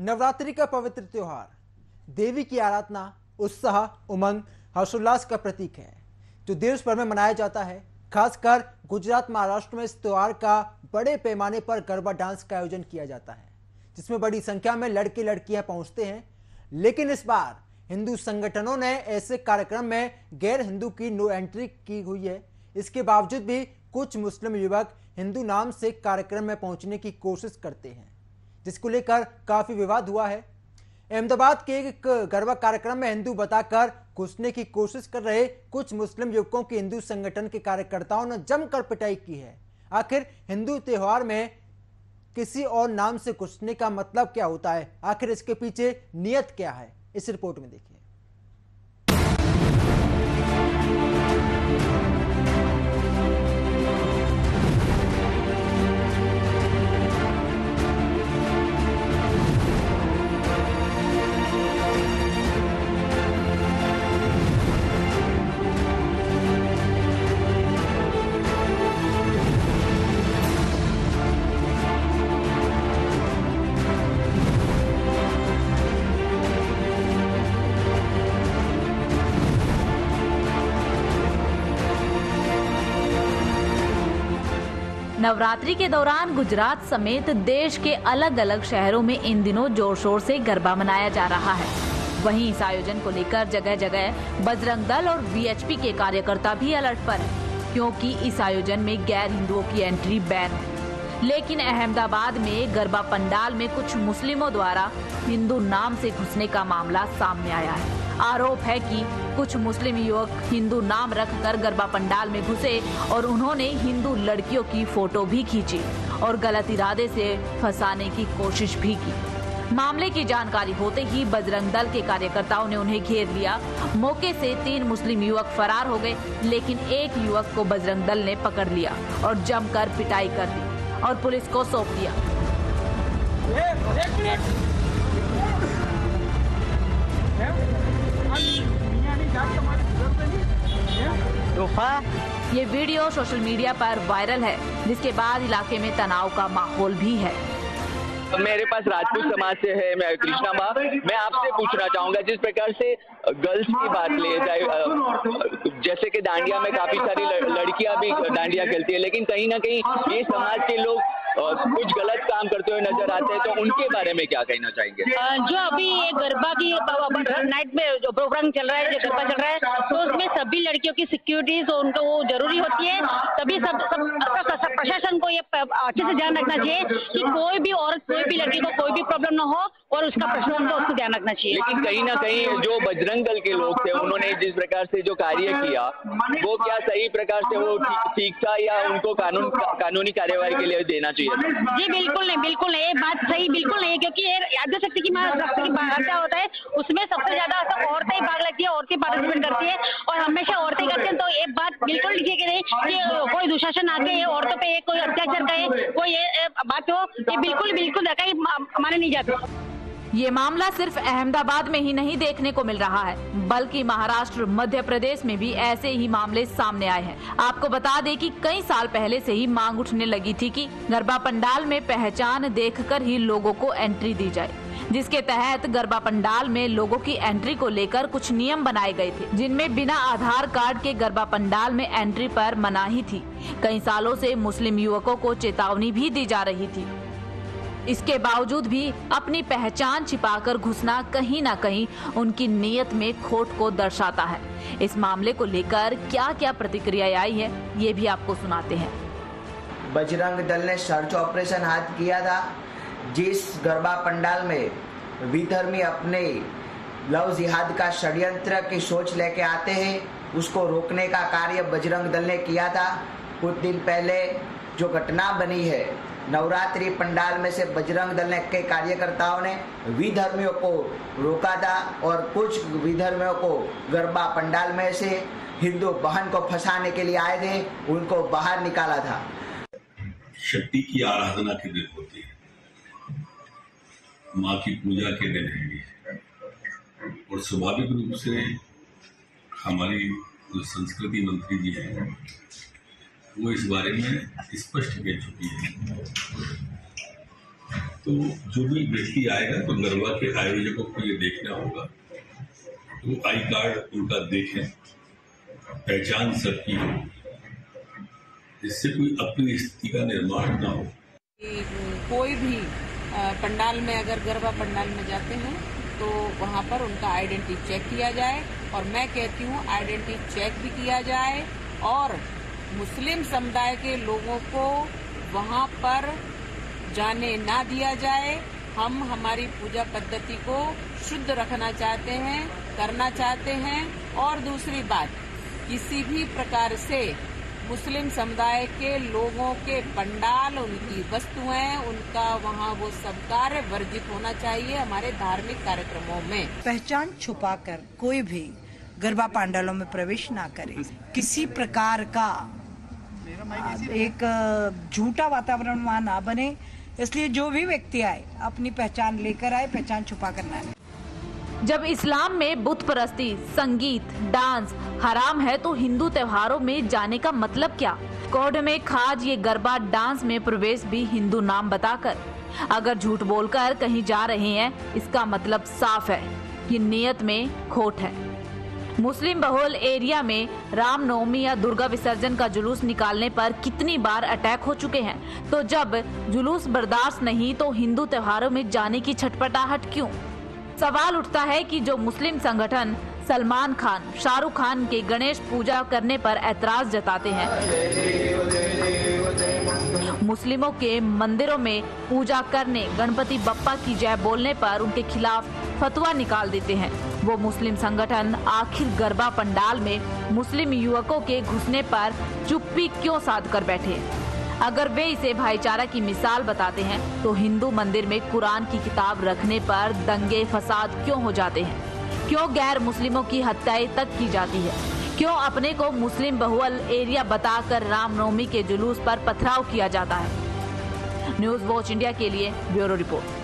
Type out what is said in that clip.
नवरात्रि का पवित्र त्योहार। देवी की आराधना, उत्साह, उमंग, हर्षोल्लास का प्रतीक है। जो देश भर में मनाया जाता है, खासकर गुजरात महाराष्ट्र में इस त्योहार का बड़े पैमाने पर गरबा डांस का आयोजन किया जाता है, जिसमें बड़ी संख्या में लड़के लड़कियाँ पहुँचते हैं। लेकिन इस बार हिंदू संगठनों ने ऐसे कार्यक्रम में गैर हिंदू की नो एंट्री की हुई है। इसके बावजूद भी कुछ मुस्लिम युवक हिंदू नाम से कार्यक्रम में पहुँचने की कोशिश करते हैं। जिसको लेकर काफ़ी विवाद हुआ है। अहमदाबाद के एक गरबा कार्यक्रम में हिंदू बताकर घुसने की कोशिश कर रहे कुछ मुस्लिम युवकों के हिंदू संगठन के कार्यकर्ताओं ने जमकर पिटाई की है। आखिर हिंदू त्योहार में किसी और नाम से घुसने का मतलब क्या होता है? आखिर इसके पीछे नियत क्या है? इस रिपोर्ट में देखिए। नवरात्रि के दौरान गुजरात समेत देश के अलग अलग शहरों में इन दिनों ज़ोर शोर से गरबा मनाया जा रहा है। वहीं इस आयोजन को लेकर जगह जगह बजरंग दल और वीएचपी के कार्यकर्ता भी अलर्ट पर हैं, क्योंकि इस आयोजन में गैर हिंदुओं की एंट्री बैन है। लेकिन अहमदाबाद में गरबा पंडाल में कुछ मुस्लिमों द्वारा हिंदू नाम से घुसने का मामला सामने आया है। आरोप है कि कुछ मुस्लिम युवक हिंदू नाम रखकर गरबा पंडाल में घुसे और उन्होंने हिंदू लड़कियों की फ़ोटो भी खींची और गलत इरादे से फंसाने की कोशिश भी की। मामले की जानकारी होते ही बजरंग दल के कार्यकर्ताओं ने उन्हें घेर लिया। मौके से तीन मुस्लिम युवक फरार हो गए, लेकिन एक युवक को बजरंग दल ने पकड़ लिया और जमकर पिटाई कर दी और पुलिस को सौंप दिया। ये वीडियो सोशल मीडिया पर वायरल है, जिसके बाद इलाके में तनाव का माहौल भी है। मेरे पास राजपूत समाज से है, मैं कृष्णा माँ। मैं आपसे पूछना चाहूँगा, जिस प्रकार से गर्ल्स की बात ले जाए जैसे कि डांडिया में काफ़ी सारी लड़कियाँ भी डांडिया खेलती है, लेकिन कहीं ना कहीं ये समाज के लोग कुछ गलत काम करते हुए नज़र आते हैं तो उनके बारे में क्या कहना चाहेंगे? जो अभी ये गरबा की नाइट में जो प्रोग्राम चल रहा है जो गरबा चल रहा है तो उसमें सभी लड़कियों की सिक्योरिटीज उनको वो ज़रूरी होती है। तभी सब सब, सब, सब, सब प्रशासन को ये अच्छे से ध्यान रखना चाहिए कि कोई भी औरत कोई भी लड़की को कोई भी प्रॉब्लम ना हो और उसका प्रशासन को उसको ध्यान रखना चाहिए। लेकिन कहीं ना कहीं जो बजरंग दल के लोग थे उन्होंने जिस प्रकार से जो कार्य किया वो क्या सही प्रकार से वो ठीक- ठीक था या उनको कानून कानूनी कार्यवाही के लिए देना चाहिए? जी, बिल्कुल नहीं बिल्कुल नहीं ये बात सही, बिल्कुल नहीं, क्योंकि ये याद शक्ति की महाशक्ति की क्या होता है, उसमें सबसे ज़्यादा असर औरतें ही भाग लेती है, औरतें पार्टिसिपेट करती है, और हमेशा औरतें करती हैं तो ये बात बिल्कुल लिखी गई नहीं, कि कोई दुशासन आके ये औरतों पे कोई अत्याचार करे, कोई ये बात हो, ये बिल्कुल बिल्कुल माने नहीं जाती। ये मामला सिर्फ़ अहमदाबाद में ही नहीं देखने को मिल रहा है, बल्कि महाराष्ट्र मध्य प्रदेश में भी ऐसे ही मामले सामने आए हैं। आपको बता दें कि कई साल पहले से ही मांग उठने लगी थी कि गरबा पंडाल में पहचान देखकर ही लोगों को एंट्री दी जाए, जिसके तहत गरबा पंडाल में लोगों की एंट्री को लेकर कुछ नियम बनाए गए थे, जिनमें बिना आधार कार्ड के गरबा पंडाल में एंट्री पर मनाही थी। कई सालों से मुस्लिम युवकों को चेतावनी भी दी जा रही थी। इसके बावजूद भी अपनी पहचान छिपाकर घुसना कहीं ना कहीं उनकी नीयत में खोट को दर्शाता है। इस मामले को लेकर क्या क्या प्रतिक्रिया आई है, ये भी आपको सुनाते हैं। बजरंग दल ने सर्च ऑपरेशन हाथ किया था, जिस गरबा पंडाल में विधर्मी अपने लव जिहाद का षड्यंत्र की सोच लेके आते हैं, उसको रोकने का कार्य बजरंग दल ने किया था। कुछ दिन पहले जो घटना बनी है नवरात्रि पंडाल में से बजरंग दल के कार्यकर्ताओं ने विधर्मियों को रोका था और कुछ विधर्मियों को गरबा पंडाल में से हिंदू बहन को फंसाने के लिए आए थे, उनको बाहर निकाला था। शक्ति की आराधना के दिन होती है। माँ की पूजा के दिन है और स्वाभाविक रूप से हमारी जो संस्कृति मंत्री जी हैं वो इस बारे में स्पष्ट कह चुकी है। तो जो भी व्यक्ति आएगा तो गरबा के आयोजकों को ये देखना होगा। तो आई कार्ड उनका देखें, पहचान सबकी हो। जिससे कोई अपनी स्थिति का निर्माण ना हो। कोई भी पंडाल में अगर गरबा पंडाल में जाते हैं तो वहाँ पर उनका आइडेंटिटी चेक किया जाए और मैं कहती हूँ आइडेंटिटी चेक भी किया जाए और मुस्लिम समुदाय के लोगों को वहाँ पर जाने ना दिया जाए। हम हमारी पूजा पद्धति को शुद्ध रखना चाहते हैं, करना चाहते हैं। और दूसरी बात, किसी भी प्रकार से मुस्लिम समुदाय के लोगों के पंडाल, उनकी वस्तुएँ, उनका वहाँ वो सब कार्य वर्जित होना चाहिए हमारे धार्मिक कार्यक्रमों में। पहचान छुपाकर कोई भी गरबा पांडालों में प्रवेश ना करे। किसी प्रकार का एक झूठा वातावरण वहाँ ना बने, इसलिए जो भी व्यक्ति आए, अपनी पहचान लेकर आए, पहचान छुपा कर ना जब इस्लाम में बुत परस्ती, संगीत, डांस हराम है तो हिंदू त्योहारों में जाने का मतलब क्या? कोड में खाज ये गरबा डांस में प्रवेश भी हिंदू नाम बताकर। अगर झूठ बोलकर कहीं जा रहे हैं, इसका मतलब साफ़ है कि नियत में खोट है। मुस्लिम बहुल एरिया में रामनवमी या दुर्गा विसर्जन का जुलूस निकालने पर कितनी बार अटैक हो चुके हैं? तो जब जुलूस बर्दाश्त नहीं तो हिंदू त्योहारों में जाने की छटपटाहट क्यों? सवाल उठता है कि जो मुस्लिम संगठन सलमान खान, शाहरुख खान के गणेश पूजा करने पर ऐतराज जताते हैं। मुस्लिमों के मंदिरों में पूजा करने, गणपति बप्पा की जय बोलने पर उनके खिलाफ फतवा निकाल देते हैं। वो मुस्लिम संगठन आखिर गरबा पंडाल में मुस्लिम युवकों के घुसने पर चुप्पी क्यों साध कर बैठे? अगर वे इसे भाईचारा की मिसाल बताते हैं तो हिंदू मंदिर में कुरान की किताब रखने पर दंगे फसाद क्यों हो जाते हैं? क्यों गैर मुस्लिमों की हत्याएँ तक की जाती है? क्यों अपने को मुस्लिम बहुअल एरिया बताकर रामनवमी के जुलूस पर पथराव किया जाता है? न्यूज़ वॉच इंडिया के लिए ब्यूरो रिपोर्ट।